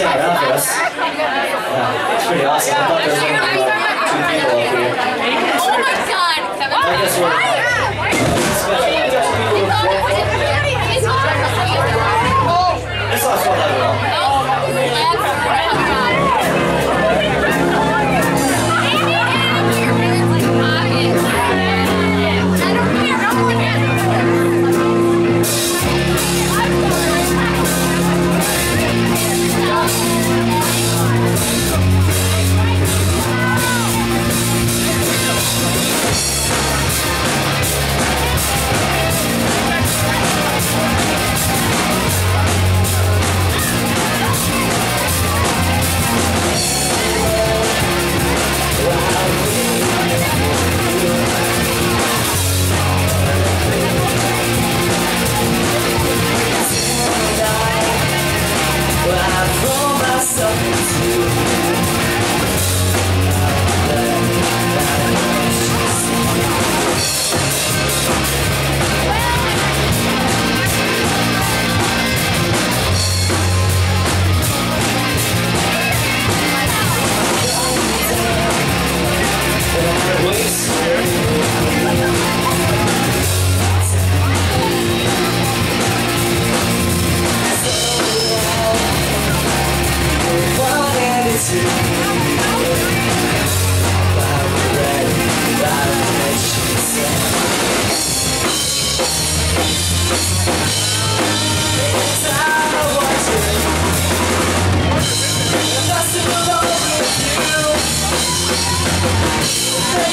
us. Yeah, it's pretty awesome. I thought there was only two people up here. Oh my god! I guess we're... into wanted